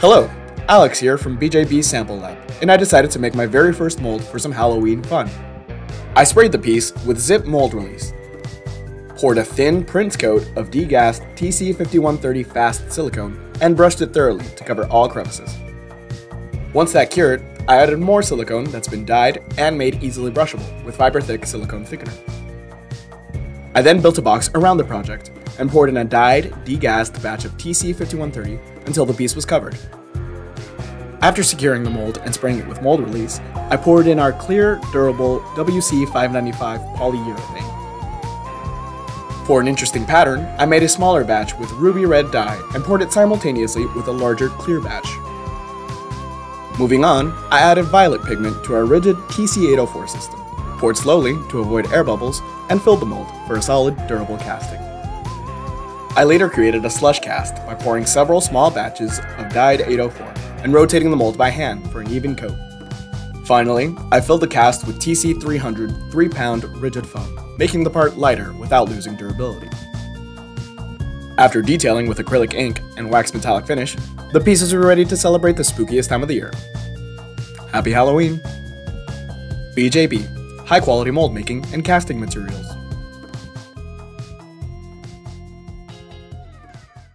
Hello, Alex here from BJB Sample Lab, and I decided to make my very first mold for some Halloween fun. I sprayed the piece with Zip Mold Release, poured a thin print coat of degassed TC5130 fast silicone, and brushed it thoroughly to cover all crevices. Once that cured, I added more silicone that's been dyed and made easily brushable with Fiberthick silicone thickener. I then built a box around the project and poured in a dyed, degassed batch of TC5130 until the piece was covered. After securing the mold and spraying it with mold release, I poured in our clear, durable WC595 polyurethane. For an interesting pattern, I made a smaller batch with ruby red dye and poured it simultaneously with a larger clear batch. Moving on, I added violet pigment to our rigid TC804 system, poured slowly to avoid air bubbles, and filled the mold for a solid, durable casting. I later created a slush cast by pouring several small batches of dyed 804 and rotating the mold by hand for an even coat. Finally, I filled the cast with TC300 3 pound rigid foam, making the part lighter without losing durability. After detailing with acrylic ink and wax metallic finish, the pieces are ready to celebrate the spookiest time of the year. Happy Halloween! BJB, high quality mold making and casting materials.